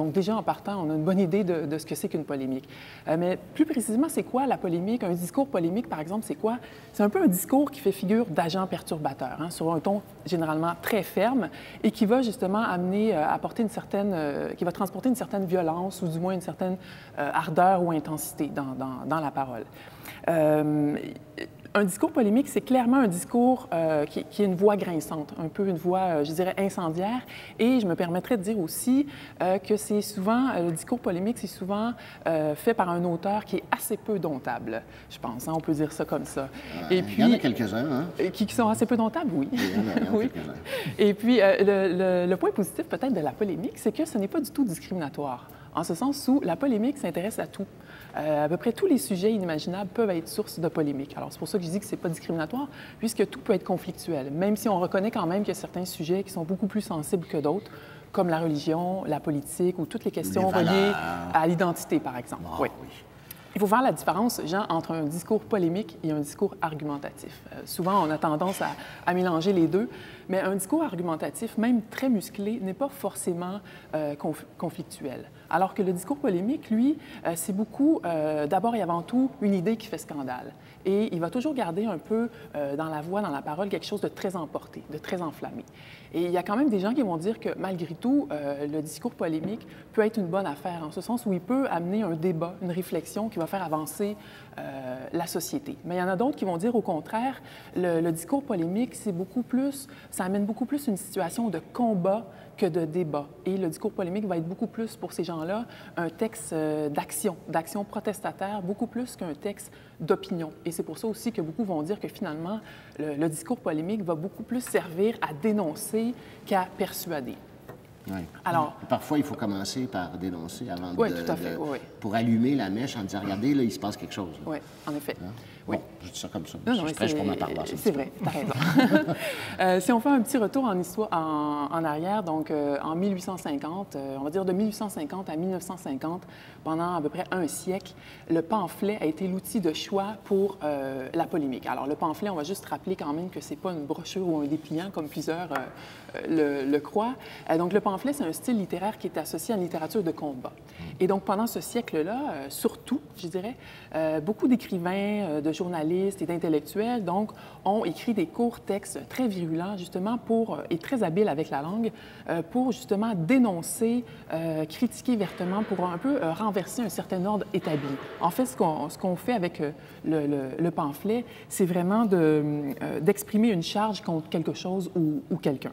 Donc déjà, en partant, on a une bonne idée de, ce que c'est qu'une polémique. Euh, mais plus précisément, c'est quoi la polémique? Un discours polémique, par exemple, c'est quoi? C'est un peu un discours qui fait figure d'agent perturbateur, hein, sur un ton généralement très ferme et qui va justement amener, euh, apporter une certaine, euh, qui va transporter une certaine violence ou du moins une certaine ardeur ou intensité dans la parole un discours polémique, c'est clairement un discours euh, qui, qui, est une voix grinçante, un peu une voix, euh, je dirais, incendiaire. Et je me permettrais de dire aussi euh, que c'est souvent, le discours polémique, c'est souvent fait par un auteur qui est assez peu domptable, je pense. Hein, on peut dire ça comme ça. Et puis, il y en a quelques-uns, hein? Qui, sont assez peu domptables, oui. oui. Et puis, le, le point positif peut-être de la polémique, c'est que ce n'est pas du tout discriminatoire en ce sens où la polémique s'intéresse à tout. Euh, à peu près tous les sujets inimaginables peuvent être source de polémique. Alors, c'est pour ça que je dis que ce n'est pas discriminatoire, puisque tout peut être conflictuel, même si on reconnaît quand même qu'il y a certains sujets qui sont beaucoup plus sensibles que d'autres, comme la religion, la politique ou toutes les questions reliées à l'identité, par exemple. Ah oui. Il faut voir la différence, Jean, entre un discours polémique et un discours argumentatif. Euh, souvent, on a tendance à, mélanger les deux, mais un discours argumentatif, même très musclé, n'est pas forcément euh, conflictuel. Alors que le discours polémique, lui, euh, c'est beaucoup, d'abord et avant tout, une idée qui fait scandale. Et il va toujours garder un peu dans la voix, dans la parole, quelque chose de très emporté, de très enflammé. Et il y a quand même des gens qui vont dire que malgré tout, le discours polémique peut être une bonne affaire, en ce sens où il peut amener un débat, une réflexion qui va faire avancer euh, la société. Mais il y en a d'autres qui vont dire au contraire, le, discours polémique, c'est beaucoup plus, ça amène beaucoup plus une situation de combat que de débat. Et le discours polémique va être beaucoup plus pour ces gens-là un texte euh, d'action, d'action protestataire, beaucoup plus qu'un texte d'opinion. Et c'est pour ça aussi que beaucoup vont dire que finalement, le discours polémique va beaucoup plus servir à dénoncer qu'à persuader. Alors, Parfois, il faut commencer par dénoncer avant oui, de, tout à fait, pour allumer la mèche en disant regardez, là, il se passe quelque chose. Oui, en effet. Hein? Oui. je dis ça comme ça. Non, non, je prêche pour ma paroisse. C'est vrai, tu as raison. Euh, si on fait un petit retour en histoire, en, arrière, donc euh, en 1850, euh, on va dire de 1850 à 1950, pendant à peu près un siècle, le pamphlet a été l'outil de choix pour la polémique. Alors, le pamphlet, on va juste rappeler quand même que c'est pas une brochure ou un dépliant comme plusieurs le, le, croient. donc, le pamphlet, c'est un style littéraire qui est associé à une littérature de combat. Mm. Et donc, pendant ce siècle-là, surtout, je dirais, beaucoup d'écrivains, de journalistes et d'intellectuels, donc, ont écrit des courts textes très virulents, justement, pour, euh, et très habiles avec la langue, euh, pour justement dénoncer, euh, critiquer vertement, pour un peu renverser un certain ordre établi. En fait, ce qu'on fait avec le, le, pamphlet, c'est vraiment d'exprimer une charge contre quelque chose ou, ou quelqu'un.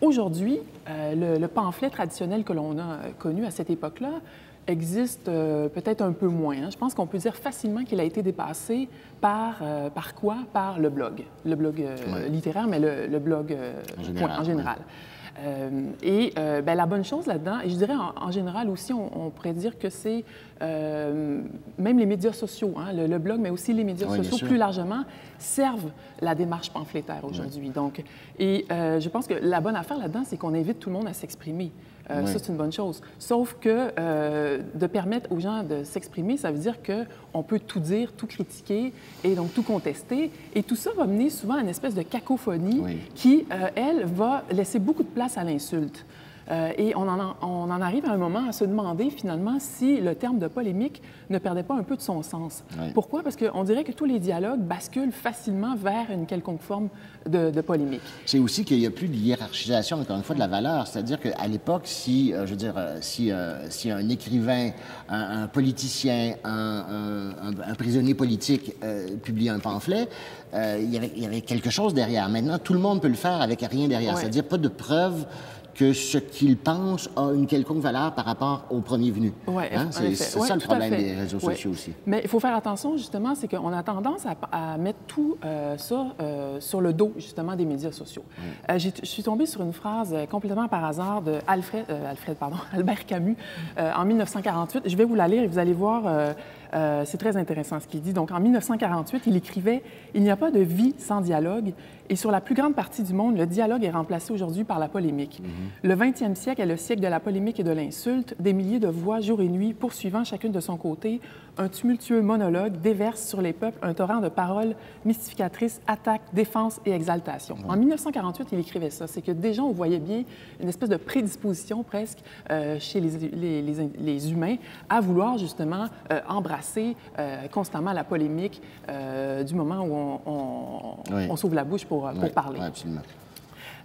Aujourd'hui, le, le, pamphlet traditionnel que l'on a connu à cette époque-là existe euh, peut-être un peu moins. Hein. Je pense qu'on peut dire facilement qu'il a été dépassé par, euh, par quoi? Par le blog. Le blog euh, littéraire, mais le, blog en général. Et ben, la bonne chose là-dedans, et je dirais en, général aussi, on, pourrait dire que c'est même les médias sociaux, hein, le, blog, mais aussi les médias sociaux plus largement, servent la démarche pamphlétaire aujourd'hui. Donc, et je pense que la bonne affaire là-dedans, c'est qu'on invite tout le monde à s'exprimer. Euh, ça, c'est une bonne chose. Sauf que euh, de permettre aux gens de s'exprimer, ça veut dire qu'on peut tout dire, tout critiquer et donc tout contester. Et tout ça va mener souvent à une espèce de cacophonie qui, euh, elle, va laisser beaucoup de place à l'insulte. Euh, et on en, on en, arrive à un moment à se demander finalement si le terme de polémique ne perdait pas un peu de son sens. Pourquoi? Parce qu'on dirait que tous les dialogues basculent facilement vers une quelconque forme de, polémique. C'est aussi qu'il n'y a plus de hiérarchisation, encore une fois, de la valeur. C'est-à-dire qu'à l'époque, si, euh, je veux dire, euh, si, un écrivain, un, politicien, un, un, prisonnier politique publie un pamphlet, il y, avait, il, y avait, quelque chose derrière. Maintenant, tout le monde peut le faire avec rien derrière. C'est-à-dire pas de preuves que ce qu'il pense a une quelconque valeur par rapport au premier venu. Oui, hein? C'est ça le problème des réseaux sociaux aussi. Mais il faut faire attention, justement, c'est qu'on a tendance à, mettre tout euh, ça euh, sur le dos, justement, des médias sociaux. Euh, je suis tombée sur une phrase complètement par hasard de Alfred, Alfred pardon, Albert Camus en 1948. Je vais vous la lire et vous allez voir euh, c'est très intéressant ce qu'il dit. Donc, en 1948, il écrivait Il n'y a pas de vie sans dialogue, et sur la plus grande partie du monde, le dialogue est remplacé aujourd'hui par la polémique. Mhm. Le 20e siècle est le siècle de la polémique et de l'insulte. Des milliers de voix jour et nuit, poursuivant chacune de son côté, un tumultueux monologue déverse sur les peuples un torrent de paroles mystificatrices, attaques, défenses et exaltations. En 1948, il écrivait ça. C'est que déjà, on voyait bien une espèce de prédisposition presque euh, chez les, les, les, humains à vouloir justement euh, embrasser euh, constamment la polémique du moment où on, on, on, s'ouvre la bouche pour, pour parler. Oui, absolument.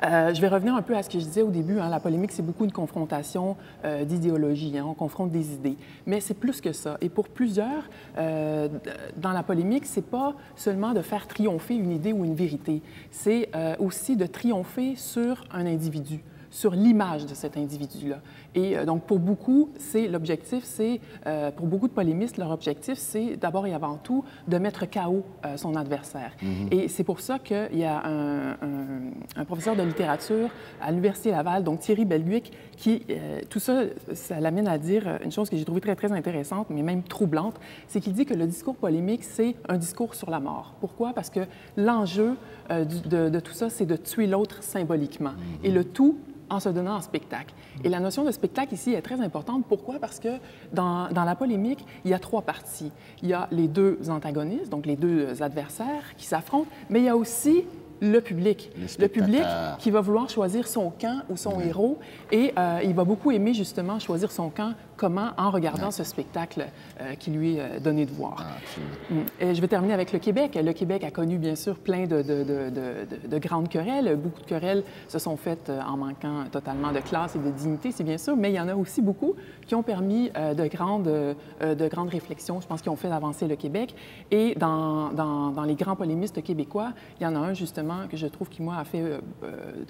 Euh, je vais revenir un peu à ce que je disais au début. Hein, la polémique, c'est beaucoup une confrontation euh, d'idéologie. Hein, on confronte des idées. Mais c'est plus que ça. Et pour plusieurs, euh, dans la polémique, c'est pas seulement de faire triompher une idée ou une vérité. C'est euh, aussi de triompher sur un individu sur l'image de cet individu-là. Et euh, donc, pour beaucoup, c'est l'objectif, c'est, euh, pour beaucoup de polémistes, leur objectif, c'est d'abord et avant tout de mettre KO euh, son adversaire. Mm-hmm. Et c'est pour ça qu'il y a un, un, un, professeur de littérature à l'Université Laval, donc Thierry Belguic, qui, euh, tout ça, ça l'amène à dire une chose que j'ai trouvée très, très intéressante, mais même troublante, c'est qu'il dit que le discours polémique, c'est un discours sur la mort. Pourquoi? Parce que l'enjeu de, de, tout ça, c'est de tuer l'autre symboliquement. Mm-hmm. Et le tout en se donnant en spectacle. Et la notion de spectacle ici est très importante. Pourquoi? Parce que dans, dans, la polémique, il y a trois parties. Il y a les deux antagonistes, donc les deux adversaires qui s'affrontent, mais il y a aussi le public. Le public qui va vouloir choisir son camp ou son héros et euh, il va beaucoup aimer justement choisir son camp comment en regardant ouais. ce spectacle euh, qui lui est euh, donné de voir. Ah, mm. et je vais terminer avec le Québec. Le Québec a connu bien sûr plein de, de, de, de grandes querelles. Beaucoup de querelles se sont faites euh, en manquant totalement de classe et de dignité, c'est bien sûr, mais il y en a aussi beaucoup qui ont permis euh, de, grandes, euh, de grandes réflexions, je pense, qui ont fait avancer le Québec. Et dans, dans, dans, les grands polémistes québécois, il y en a un justement que je trouve qui, moi, a, fait,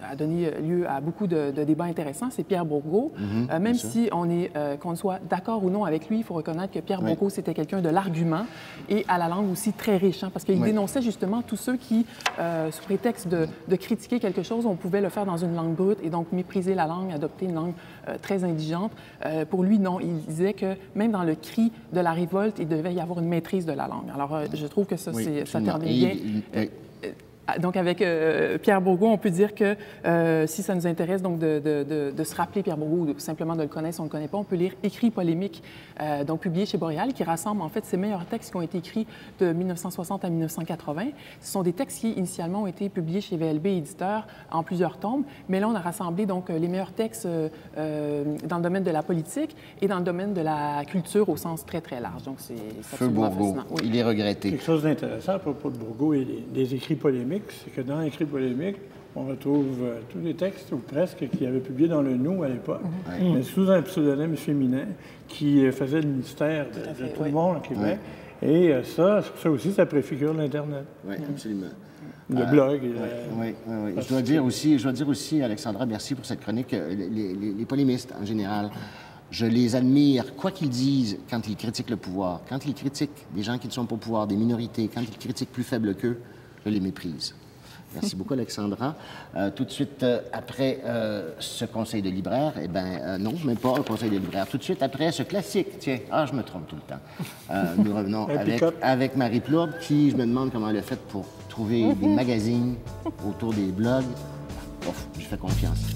a donné lieu à beaucoup de, débats intéressants, c'est Pierre Bourgault. Mm -hmm, même si on est soit d'accord ou non avec lui, il faut reconnaître que Pierre oui. C'était quelqu'un de l'argument et à la langue aussi très riche, hein, parce qu'il oui. dénonçait justement tous ceux qui, euh, sous prétexte de, de, critiquer quelque chose, on pouvait le faire dans une langue brute et donc mépriser la langue, adopter une langue euh, très indigente. Euh, pour lui, non, il disait que même dans le cri de la révolte, il devait y avoir une maîtrise de la langue. Alors, je trouve que ça, oui, ça termine bien. Ah, donc, avec euh, Pierre Bourgault, on peut dire que euh, si ça nous intéresse donc de, de, de, de, se rappeler Pierre Bourgault ou simplement de le connaître si on ne le connaît pas, on peut lire Écrit polémique, euh, donc publié chez Boréal, qui rassemble en fait ses meilleurs textes qui ont été écrits de 1960 à 1980. Ce sont des textes qui initialement ont été publiés chez VLB Éditeur en plusieurs tomes, mais là on a rassemblé donc les meilleurs textes euh, dans le domaine de la politique et dans le domaine de la culture au sens très très large. Donc c'est Feu Bourgault, oui. il est regretté. Quelque chose d'intéressant à propos de Bourgault et des écrits polémiques c'est que dans l'écrit polémique, on retrouve euh, tous les textes, ou presque, qu'il avait publiés dans le Nous à l'époque, mm -hmm. mais sous un pseudonyme féminin qui euh, faisait le mystère de, de tout, le monde au Québec. Ouais. Et euh, ça, ça aussi, ça préfigure l'Internet. Oui, absolument. Le euh, blog. Oui, oui, oui, Je dois, dire aussi, je dois dire aussi, Alexandra, merci pour cette chronique, les, les, les polémistes en général, je les admire, quoi qu'ils disent, quand ils critiquent le pouvoir, quand ils critiquent des gens qui ne sont pas au pouvoir, des minorités, quand ils critiquent plus faibles qu'eux, je les méprise. Merci beaucoup, Alexandra. Euh, tout de suite euh, après euh, ce conseil de libraire, eh bien, euh, non, même pas un conseil de libraire. Tout de suite après ce classique, tiens, ah, je me trompe tout le temps. Euh, nous revenons avec, avec, Marie Plourde, qui, je me demande comment elle a fait pour trouver des magazines autour des blogs. Ouf, je fais confiance.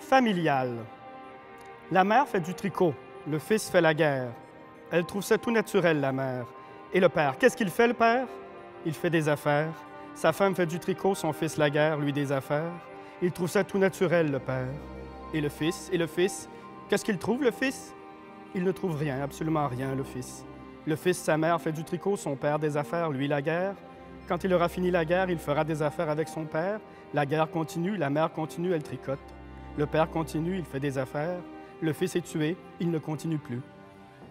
Familial. La mère fait du tricot, le fils fait la guerre. Elle trouve ça tout naturel, la mère. Et le père, qu'est-ce qu'il fait, le père? Il fait des affaires. Sa femme fait du tricot, son fils la guerre, lui des affaires. Il trouve ça tout naturel, le père. Et le fils, et le fils, qu'est-ce qu'il trouve, le fils? Il ne trouve rien, absolument rien, le fils. Le fils, sa mère fait du tricot, son père des affaires, lui la guerre. Quand il aura fini la guerre, il fera des affaires avec son père. La guerre continue, la mère continue, elle tricote. Le père continue, il fait des affaires. Le fils est tué, il ne continue plus.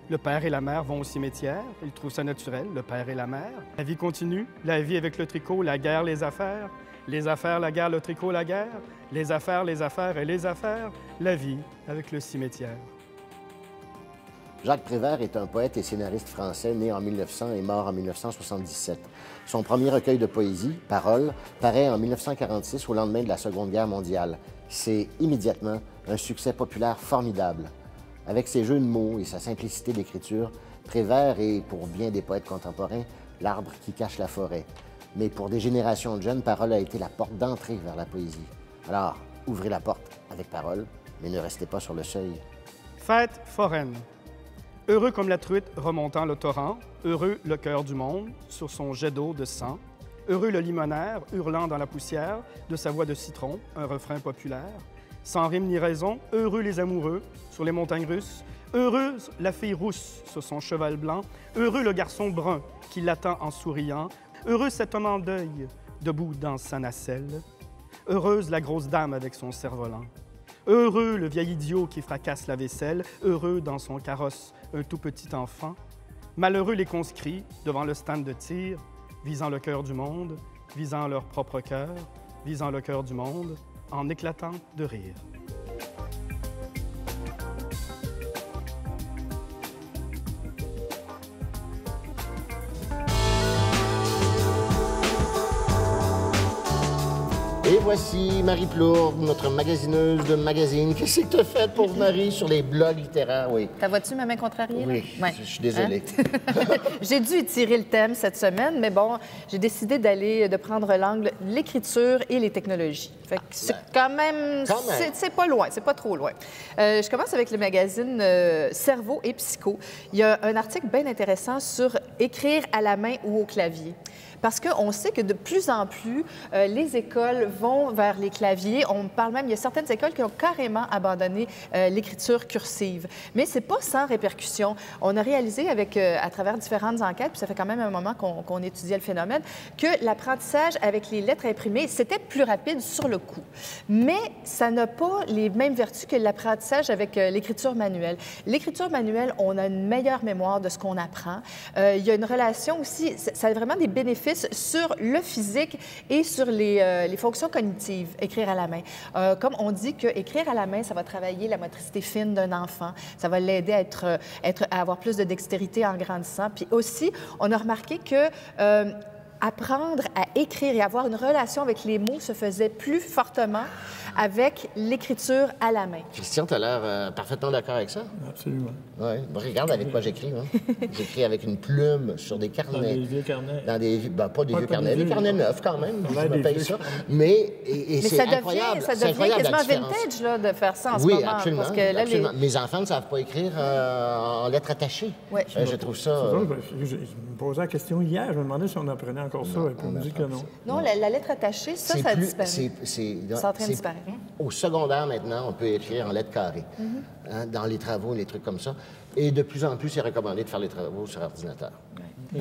Le père et la mère vont au cimetière, ils trouvent ça naturel, le père et la mère. La vie continue, la vie avec le tricot, la guerre, les affaires. Les affaires, la guerre, le tricot, la guerre. Les affaires, les affaires et les affaires. La vie avec le cimetière. Jacques Prévert est un poète et scénariste français né en 1900 et mort en 1977. Son premier recueil de poésie, Paroles, paraît en 1946 au lendemain de la Seconde Guerre mondiale. C'est immédiatement un succès populaire formidable. Avec ses jeux de mots et sa simplicité d'écriture, Prévert est, pour bien des poètes contemporains, l'arbre qui cache la forêt. Mais pour des générations de jeunes, Parole a été la porte d'entrée vers la poésie. Alors, ouvrez la porte avec Parole, mais ne restez pas sur le seuil. Fête foraine. Heureux comme la truite remontant le torrent, heureux le cœur du monde sur son jet d'eau de sang, heureux le limonaire hurlant dans la poussière de sa voix de citron, un refrain populaire, sans rime ni raison, heureux les amoureux sur les montagnes russes, heureuse la fille rousse sur son cheval blanc, heureux le garçon brun qui l'attend en souriant, heureux cet homme en deuil debout dans sa nacelle, heureuse la grosse dame avec son cerf-volant. Heureux le vieil idiot qui fracasse la vaisselle, heureux dans son carrosse un tout petit enfant. Malheureux les conscrits devant le stand de tir, visant le cœur du monde, visant leur propre cœur, visant le cœur du monde, en éclatant de rire. Voici Marie Plourde, notre magasineuse de magazine. Qu'est-ce que tu as fait pour Marie sur les blogs littéraires? Oui. Ta vois-tu ma main contrariée? Oui, Ouais. je suis désolé. Hein? j'ai dû étirer le thème cette semaine, mais bon, j'ai décidé d'aller, de prendre l'angle l'écriture et les technologies. Fait que c'est quand même, Quand même. c'est- c'est pas loin, c'est pas trop loin. Euh, je commence avec le magazine euh, Cerveau et Psycho. Il y a un article bien intéressant sur écrire à la main ou au clavier. Parce qu'on sait que de plus en plus, euh, les écoles vont vers les claviers. On parle même, il y a certaines écoles qui ont carrément abandonné euh, l'écriture cursive. Mais c'est pas sans répercussion. On a réalisé euh, à travers différentes enquêtes, puis ça fait quand même un moment qu'on étudiait le phénomène, que l'apprentissage avec les lettres imprimées, c'était plus rapide sur le coup. Mais ça n'a pas les mêmes vertus que l'apprentissage avec l'écriture manuelle. L'écriture manuelle, on a une meilleure mémoire de ce qu'on apprend. Il y a une relation aussi, ça a vraiment des bénéfices sur le physique et sur les, euh, les fonctions cognitives, écrire à la main. Euh, comme on dit que écrire à la main, ça va travailler la motricité fine d'un enfant, ça va l'aider à, être, à avoir plus de dextérité en grandissant. Puis aussi, on a remarqué que... euh, Apprendre à écrire et avoir une relation avec les mots se faisait plus fortement avec l'écriture à la main. Christian, tu as l'air euh, parfaitement d'accord avec ça? Absolument. Oui. regarde avec quoi j'écris. Hein. J'écris avec une plume sur des Dans carnets. des vieux carnets. Dans des, ben, pas des Ouais, vieux pas carnets, des des vieux, carnets neufs quand même, je ça. Mais, et, et Mais c'est ça devient, incroyable. ça c'est devient incroyable la quasiment vintage là, de faire ça en ce Oui, moment. absolument. Parce que là, les-. Mes enfants ne savent pas écrire euh, en lettres attachées. Ouais. Euh, je trouve ça... Euh, je, je me posais la question hier, je me demandais si on apprenait encore ça, et puis on me dit que non. Non, la, la lettre attachée, ça, ça a plus- disparu. c'est- c'est- C'est en train de c'est- disparaître. Au secondaire, maintenant, on peut écrire en lettres carrées, Mm-hmm. hein, dans les travaux, les trucs comme ça. Et de plus en plus, c'est recommandé de faire les travaux sur ordinateur.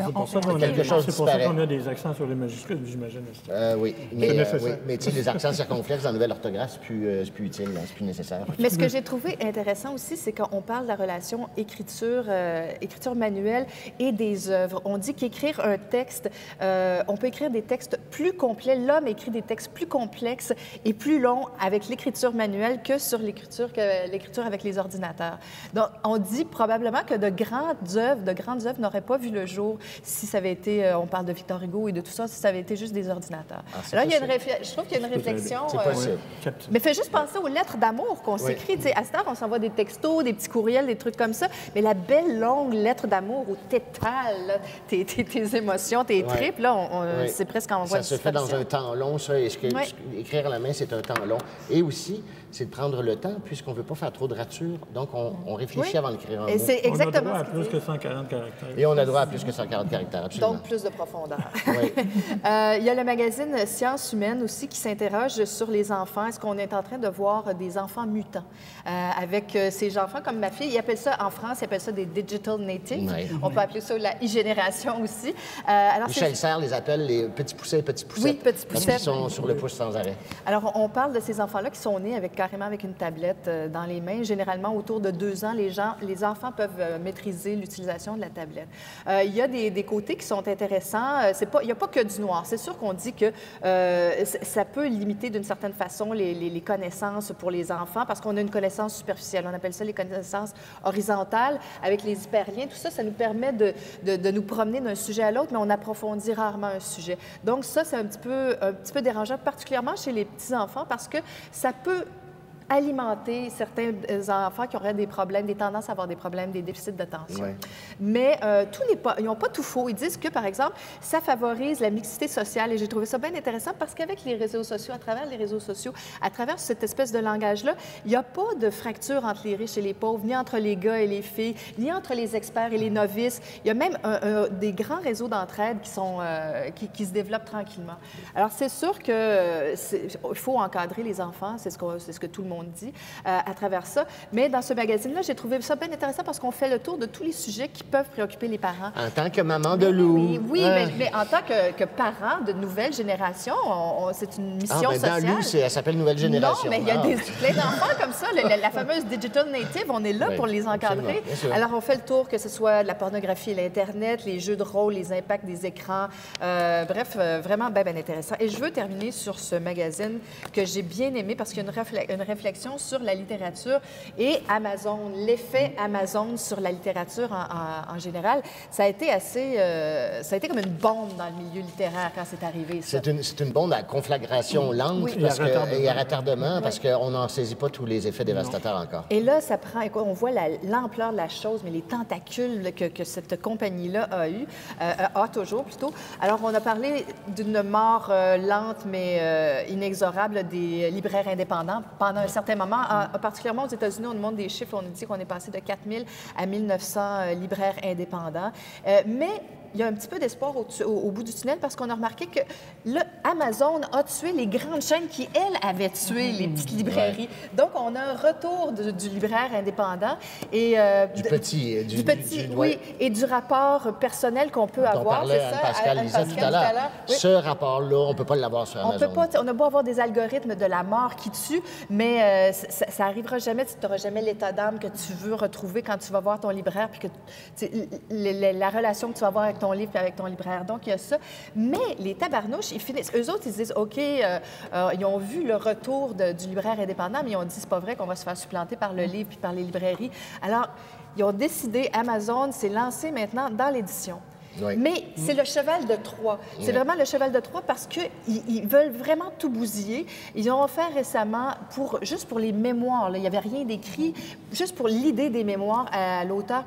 C'est pour ça qu'on a, Quelque chose c'est pour ça disparaît. qu'on a des accents sur les majuscules, j'imagine. Euh, oui, mais, euh, oui, mais tu sais, les accents circonflexes dans la nouvelle orthographe, c'est plus, euh, plus utile, hein, c'est plus nécessaire. Mais ce que j'ai trouvé intéressant aussi, c'est quand on parle de la relation écriture, euh, écriture manuelle et des œuvres. On dit qu'écrire un texte, euh, on peut écrire des textes plus complets. L'homme écrit des textes plus complexes et plus longs avec l'écriture manuelle que sur l'écriture que l'écriture avec les ordinateurs. Donc, on dit probablement que de grandes œuvres, de grandes œuvres n'auraient pas vu le jour si ça avait été, euh, on parle de Victor Hugo et de tout ça, si ça avait été juste des ordinateurs. Ah, Là, il y a une je trouve qu'il y a une réflexion. C'est euh, mais fais juste penser aux lettres d'amour qu'on s'écrit. Tu sais, À cette heure, on s'envoie des textos, des petits courriels, des trucs comme ça. Mais la belle longue lettre d'amour où t'étales tes, tes- tes émotions, tes Ouais. tripes, là, on- on- Oui. c'est presque en voie Ça se fait dans un temps long, ça. Et ce que- Ouais. ce que- écrire à la main, c'est un temps long. Et aussi, c'est de prendre le temps, puisqu'on ne veut pas faire trop de ratures. Donc, on, on réfléchit Oui. avant d'écrire un Et mot. c'est On a exactement droit à plus que 140 caractères. Et on a droit à plus que 140 caractères, absolument. Donc, plus de profondeur. Oui. Euh, il y a le magazine Sciences humaines aussi qui s'interroge sur les enfants. Est-ce qu'on est en train de voir des enfants mutants? Euh, avec euh, ces enfants comme ma fille, ils appellent ça, en France, ils appellent ça des digital natives. On peut appeler ça la e-génération aussi. Euh, alors, Michel Serres les appelle les petits poussets et petits poussettes. Oui, petits Parce poussettes. qu'ils sont sur le pouce sans arrêt. Alors, on parle de ces enfants-là qui sont nés avec, carrément avec une tablette dans les mains. Généralement, autour de deux ans, les, gens, les enfants peuvent maîtriser l'utilisation de la tablette. Il y a des, des côtés qui sont intéressants. Euh, il n'y a pas que du noir. C'est sûr qu'on dit que euh, ça peut limiter d'une certaine façon les, connaissances pour les enfants parce qu'on a une connaissance superficielle. On appelle ça les connaissances horizontales. Avec les hyperliens, tout ça, ça nous permet de, de- de nous promener d'un sujet à l'autre, mais on approfondit rarement un sujet. Donc ça, c'est un peu, un petit peu dérangeant, particulièrement chez les petits-enfants, parce que ça peut alimenter certains enfants qui auraient des problèmes, des tendances à avoir des problèmes, des déficits d'attention. Mais euh, n'est pas, ils n'ont pas tout faux. Ils disent que, par exemple, ça favorise la mixité sociale. Et j'ai trouvé ça bien intéressant parce qu'avec les réseaux sociaux, à travers les réseaux sociaux, à travers cette espèce de langage-là, il n'y a pas de fracture entre les riches et les pauvres, ni entre les gars et les filles, ni entre les experts et les novices. Il y a même des grands réseaux d'entraide qui, sont, euh, qui, se développent tranquillement. Alors, c'est sûr qu'il faut encadrer les enfants, c'est ce, ce que tout le monde dit euh, à travers ça. Mais dans ce magazine-là, j'ai trouvé ça bien intéressant parce qu'on fait le tour de tous les sujets qui peuvent préoccuper les parents. En tant que maman de loup. Oui, oui mais, en tant que, que parent de nouvelle génération, c'est une mission ah, ben, sociale. Dans loup, elle s'appelle Nouvelle Génération. Non, mais il y a des, plein d'enfants comme ça. La, fameuse Digital Native, on est là pour les encadrer. Alors, on fait le tour, que ce soit la pornographie et l'Internet, les jeux de rôle, les impacts des écrans. Euh, bref, euh, vraiment bien, intéressant. Et je veux terminer sur ce magazine que j'ai bien aimé parce qu'il y a une, une réflexion sur la littérature et Amazon, l'effet Amazon sur la littérature en, général, ça a été assez, euh, ça a été comme une bombe dans le milieu littéraire quand c'est arrivé. C'est une, une, bombe à conflagration lente Parce et à retardement parce qu'on n'en saisit pas tous les effets dévastateurs encore. Et là, ça prend, on voit l'ampleur de la chose, mais les tentacules que, que cette compagnie-là a eu, euh, a toujours plutôt. Alors, on a parlé d'une mort euh, lente mais inexorable des libraires indépendants pendant un certain moment, particulièrement aux États-Unis, on demande des chiffres, on dit qu'on est passé de 4 000 à 1 900 euh, libraires indépendants. Euh, mais il y a un petit peu d'espoir au, bout du tunnel parce qu'on a remarqué que le Amazon a tué les grandes chaînes qui, elles, avaient tué les petites librairies. Donc, on a un retour du libraire indépendant. Et, euh, du petit. Du, petit, oui. Et du rapport personnel qu'on peut avoir. On parlait à Pascal, Pascal tout à l'heure. Ce rapport-là, on ne peut pas l'avoir sur Amazon. On peut pas. On a beau avoir des algorithmes de la mort qui tuent, mais euh, ça, ça, arrivera jamais. Tu n'auras jamais l'état d'âme que tu veux retrouver quand tu vas voir ton libraire, puis que la relation que tu vas avoir avec ton livre et avec ton libraire. Donc, il y a ça. Mais les tabarnouches, ils finissent. Eux autres, ils disent OK, euh, euh, ils ont vu le retour du libraire indépendant, mais ils ont dit c'est pas vrai qu'on va se faire supplanter par le livre puis par les librairies. Alors, ils ont décidé, Amazon s'est lancé maintenant dans l'édition. Mais c'est le cheval de Troie. C'est vraiment le cheval de Troie parce qu'ils ils veulent vraiment tout bousiller. Ils ont offert récemment, pour, juste pour les mémoires, il n'y avait rien d'écrit, juste pour l'idée des mémoires à l'auteur